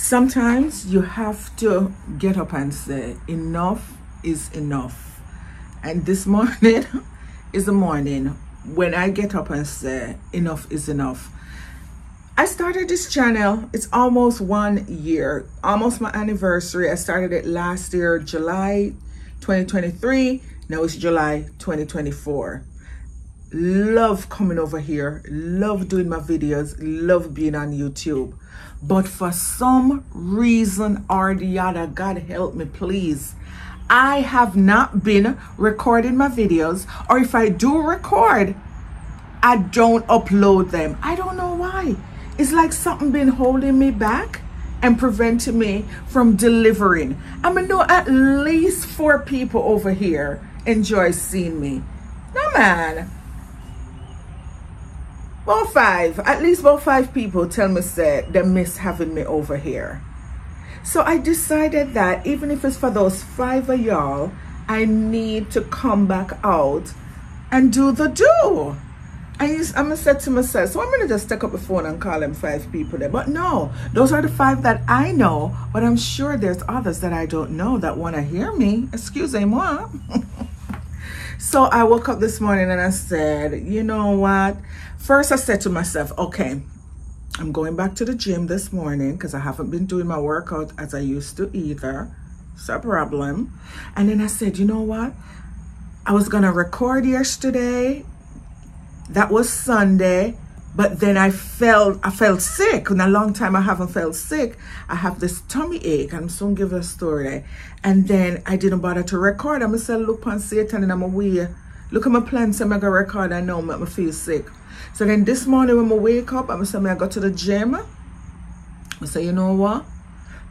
sometimes you have to get up and say enough is enough. And this morning is the morning when i get up and say enough is enough. I started this channel it's almost one year almost my anniversary. I started it last year july 2023 now it's july 2024 love coming over here. Love doing my videos. Love being on youtube. But for some reason or the other god help me please. I have not been recording my videos or if i do record i don't upload them. I don't know why. It's like something been holding me back and preventing me from delivering. I mean know at least four people over here enjoy seeing me. No man about five, at least about five people tell me say they miss having me over here. So I decided that even if it's for those five of y'all, I need to come back out and do the do. I I'm gonna say to myself, so I'm gonna just take up the phone and call them five people there. But no, those are the five that I know, but I'm sure there's others that I don't know that wanna hear me. Excusez-moi. so I woke up this morning and I said, you know what? First, I said to myself, okay, I'm going back to the gym this morning because I haven't been doing my workout as I used to either. It's a problem. And then I said, you know what? I was going to record yesterday. That was Sunday. But then I felt I felt sick. In a long time I haven't felt sick. I have this tummy ache. I'm soon give a story. And then I didn't bother to record. I'm going to say, look on Satan and I'm away. Look at my plans. I'm going to record. I know make me feel sick. So then this morning when I wake up, I'm saying I go to the gym. I say, you know what?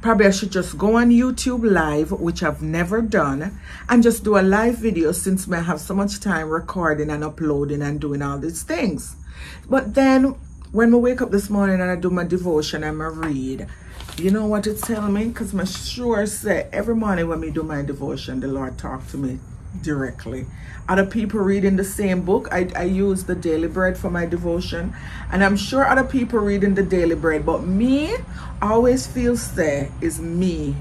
Probably I should just go on YouTube live, which I've never done, and just do a live video since I have so much time recording and uploading and doing all these things. But then when I wake up this morning and I do my devotion and I read, you know what it's telling me? Because my sure say every morning when we do my devotion, the Lord talk to me directly. Other people reading the same book. I, I use the Daily Bread for my devotion. And I'm sure other people reading the Daily Bread. But me always feels there is me.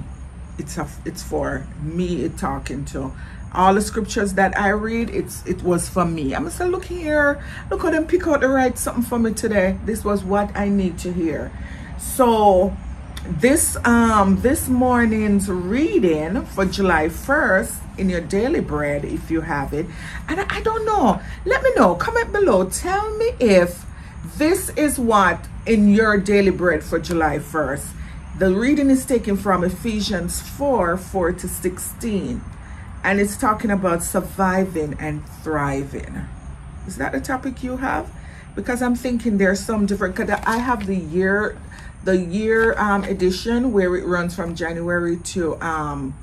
It's a, it's for me it talking to. All the scriptures that I read, it's it was for me. I'm gonna say, look here, look how them pick out the right something for me today. This was what I need to hear. So this um this morning's reading for July 1st in your daily bread if you have it. And I, I don't know. Let me know. Comment below. Tell me if this is what in your daily bread for July 1st the reading is taken from Ephesians 4 4 to 16 and it's talking about surviving and thriving is that a topic you have because I'm thinking there's some different because I have the year the year um, edition where it runs from January to um,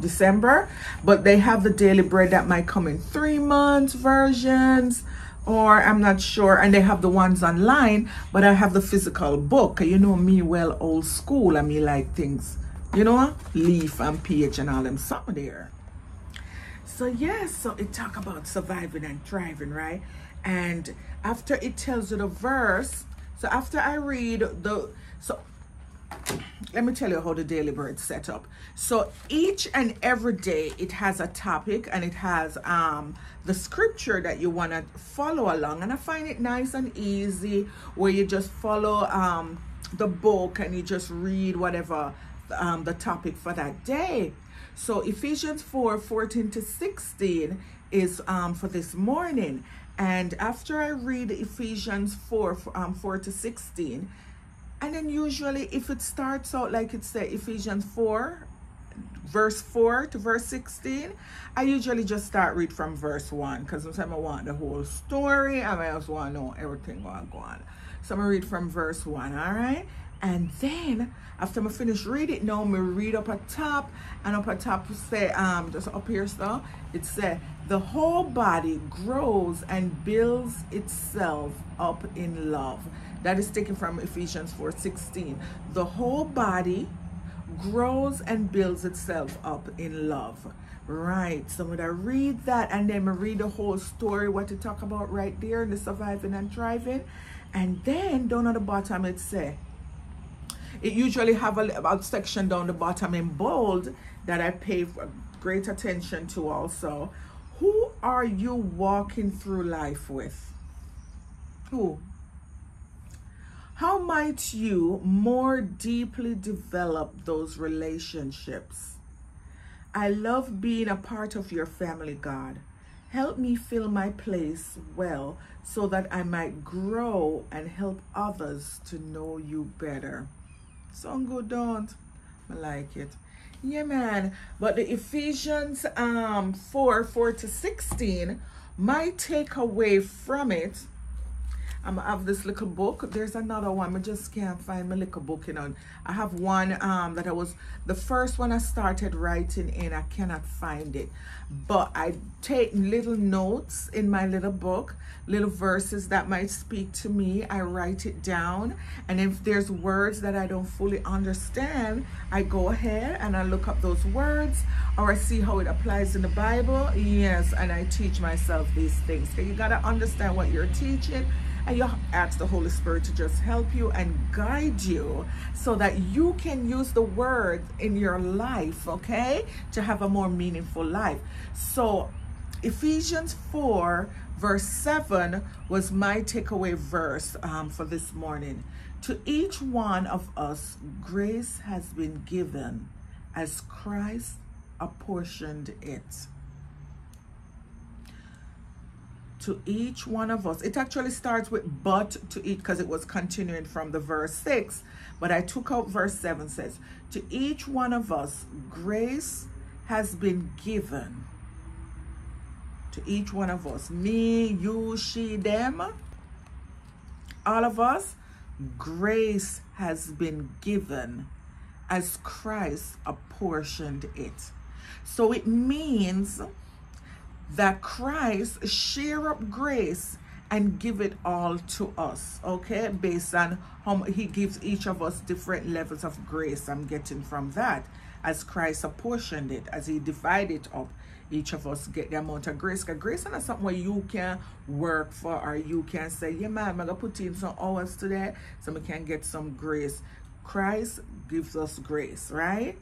December, but they have the daily bread that might come in three months versions or I'm not sure. And they have the ones online, but I have the physical book. You know me well, old school. I mean like things, you know, leaf and page and all them some there. So yes, so it talk about surviving and thriving, right? And after it tells you the verse, so after I read the, so let me tell you how the daily bread set up. So each and every day it has a topic and it has um, the scripture that you want to follow along. And I find it nice and easy where you just follow um, the book and you just read whatever um, the topic for that day. So Ephesians 4, 14 to 16 is um, for this morning. And after I read Ephesians 4, um, 4 to 16, and then usually if it starts out like it say Ephesians 4, verse 4 to verse 16, I usually just start read from verse 1 because sometimes I want the whole story. I also want to know everything going on. So I'm going to read from verse 1, all right? And then after I finish read it now, me read up at top and up at top say, um, just up here so it say, the whole body grows and builds itself up in love. That is taken from Ephesians 4 16. The whole body grows and builds itself up in love. Right. So when I read that and then I read the whole story, what to talk about right there, in the surviving and thriving. And then down at the bottom it say, it usually have a, a section down the bottom in bold that I pay great attention to also. Who are you walking through life with? Who? How might you more deeply develop those relationships? I love being a part of your family, God. Help me fill my place well so that I might grow and help others to know you better. Sound good, don't? I like it. Yeah, man. But the Ephesians um 4, 4 to 16, my takeaway from it I'm this little book. There's another one. I just can't find my little book, you know. I have one um that I was the first one I started writing in. I cannot find it. But I take little notes in my little book, little verses that might speak to me. I write it down. And if there's words that I don't fully understand, I go ahead and I look up those words or I see how it applies in the Bible. Yes, and I teach myself these things. So you gotta understand what you're teaching and you ask the Holy Spirit to just help you and guide you so that you can use the word in your life, okay, to have a more meaningful life. So, Ephesians 4, verse 7 was my takeaway verse um, for this morning. To each one of us, grace has been given as Christ apportioned it to each one of us. It actually starts with but to each because it was continuing from the verse 6. But I took out verse 7 says, To each one of us, grace has been given. To each one of us. Me, you, she, them. All of us, grace has been given as Christ apportioned it. So it means that Christ share up grace and give it all to us, okay? Based on how he gives each of us different levels of grace I'm getting from that as Christ apportioned it, as he divided up, each of us get the amount of grace. Because grace is not something where you can work for or you can say, yeah, man, I'm to put in some hours today so we can get some grace. Christ gives us grace, right?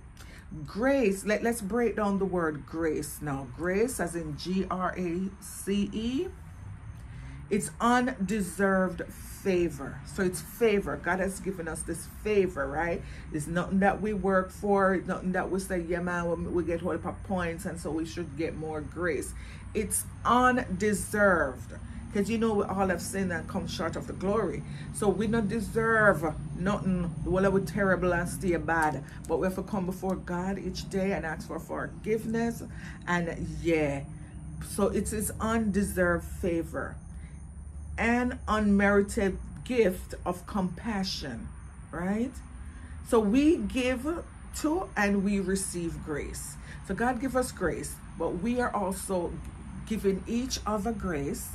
Grace let, let's break down the word grace now. Grace as in g-r-a-c-e it's undeserved favor. So it's favor. God has given us this favor right? It's nothing that we work for nothing that we say yeah man we get whole of points and so we should get more grace. It's undeserved because you know we all have sinned and come short of the glory. So we don't deserve nothing. Well, we terrible and stay bad. But we have to come before God each day and ask for forgiveness. And yeah, so it's his undeserved favor and unmerited gift of compassion, right? So we give to and we receive grace. So God give us grace, but we are also giving each other grace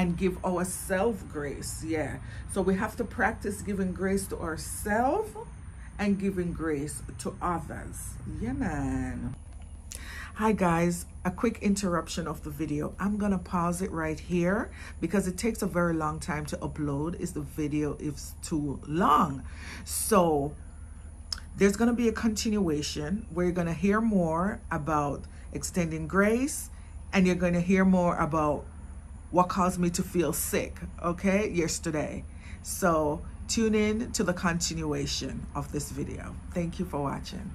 and give ourselves grace. Yeah. So we have to practice giving grace to ourselves and giving grace to others. Yeah, man. Hi guys, a quick interruption of the video. I'm gonna pause it right here because it takes a very long time to upload if the video is too long. So there's gonna be a continuation where you're gonna hear more about extending grace and you're gonna hear more about what caused me to feel sick, okay, yesterday. So tune in to the continuation of this video. Thank you for watching.